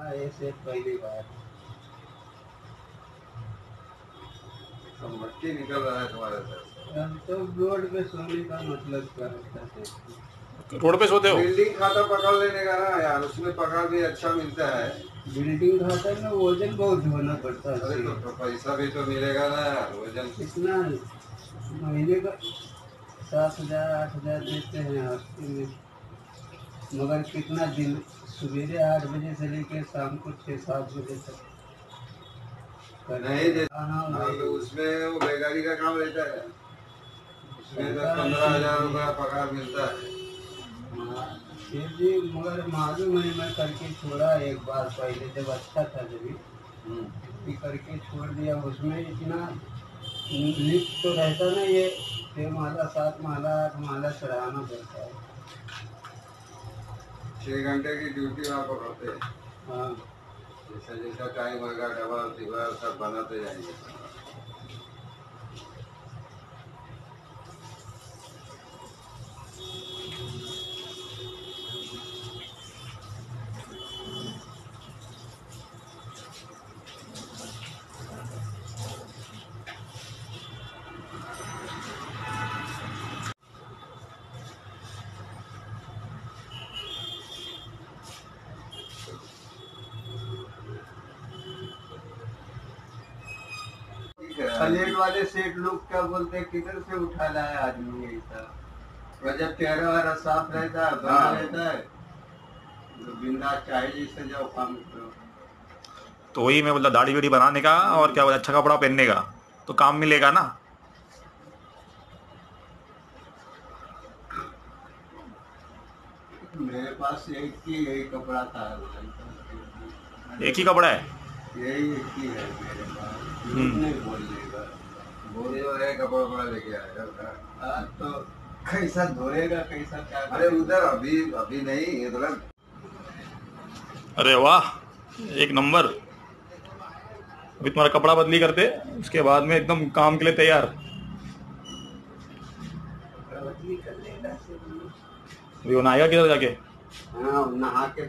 हाँ ऐसे पहली बार। मट्टी निकल रहा है तुम्हारे सर हम तो रोड पे सोने का मतलब रोड पे सोते हो? बिल्डिंग खाता पकड़ लेने का ना यार उसमें पगार भी अच्छा मिलता है। बिल्डिंग खाता में वज़न बहुत होना पड़ता है। तो, तो पैसा भी तो मिलेगा ना यार वज़न। कितना महीने का सात हज़ार आठ हज़ार देते हैं हफ़्ते में मगर कितना दिन? सवेरे आठ बजे से लेकर शाम को छः सात बजे तक। नहीं तो उसमें वो बेगारी का काम रहता है। उसमें दस पंद्रह हज़ार रुपया पगार मिलता है। हाँ, फिर भी मगर मालूम है मैं करके छोड़ा एक बार पहले जब अच्छा था जब हम्म। भी करके छोड़ दिया उसमें इतना लिफ्ट तो रहता ना ये छः माला सात माला आठ माला चढ़ाना पड़ता है। छह घंटे की ड्यूटी वहाँ पर होते हैं। हाँ। जैसा जैसा टाइम होगा डबल दीवार सब बनाते जाएँगे। प्लेट वाले सेठ लोग क्या बोलते हैं किधर से उठा लाया आदमी ऐसा? और जब चेहरा वारा साफ़ रहता है बना हाँ। रहता है। तो बिंदास चाहे जैसे जाओ काम करो। तो वही मैं बोलता दाढ़ी वीढ़ी बनाने का और क्या बोलता अच्छा कपड़ा पहनने का। तो काम मिलेगा ना? मेरे पास एक ही यही कपड़ा था। एक ही कपड़ा है? यही एक है मेरे पास। हम्म। नहीं जो है कपड़ा वपड़ा लेके आएगा उधर। तो कैसा धोएगा कैसा क्या अरे उधर अभी अभी नहीं इधर अरे वाह एक नंबर। अभी तुम्हारा कपड़ा बदली करते उसके बाद में एकदम काम के लिए तैयार। अभी वो नहाएगा किधर जाके? हाँ नहा के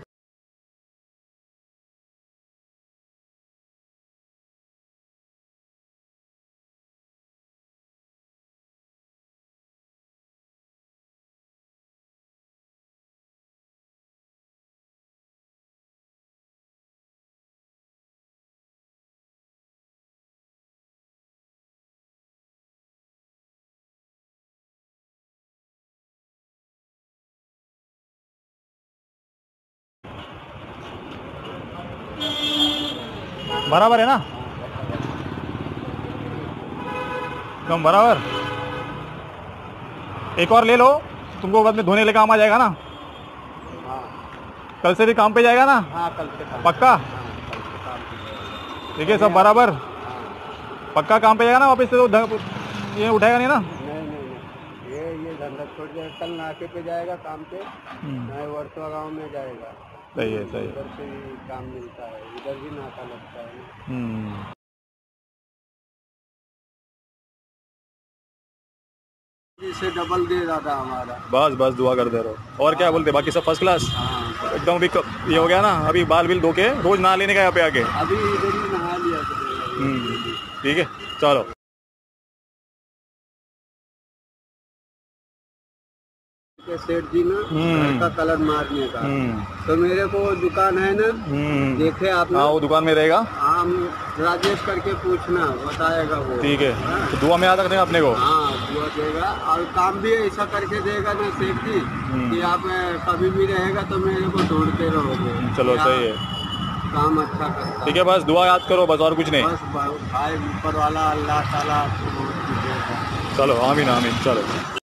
बराबर है ना? कम बराबर। एक और ले लो तुमको बाद में धोने ले काम आ जाएगा ना? हाँ कल से भी काम पे जाएगा ना? हाँ कल से काम पक्का। ठीक है सब बराबर। पक्का काम पे जाएगा ना वापस से तो ध- ये उठाएगा नहीं ना? नहीं नहीं नहीं। ये ये धंधा छोड़ जाएगा कल नाके पे जाएगा काम पे हम्म, नए वर्षवा गाँव में जाएगा। सही है सही है। इधर से ही काम मिलता है इधर भी नाका लगता है हम्म, इसे डबल दे रहा था हमारा। बस बस दुआ कर दे रहो। और क्या बोलते बाकी सब फ़र्स्ट क्लास हाँ। एकदम अभी ये हो गया ना अभी बाल बिल धो के रोज नहा लेने का यहाँ पे आके। अभी इधर ही नहा लिया हम्म, ठीक है चलो। के सेठ जी ना हम्म। घर का कलर मारने का। हम्म, तो मेरे को दुकान है ना हम्म, देखे आप हाँ वो दुकान में रहेगा? हम राजेश करके पूछना बताएगा वो। ठीक है। तो दुआ में याद रखने अपने को? हाँ वो देगा। और काम भी ऐसा करके देगा ना सेठ जी कि आप कभी भी रहेगा तो मेरे को ढूंढते रहोगे चलो सही है। काम अच्छा करता। ठीक है बस दुआ याद करो बस और कुछ नहीं। बस भाई ऊपर वाला अल्लाह ताला चलो आमीन आमीन चलो।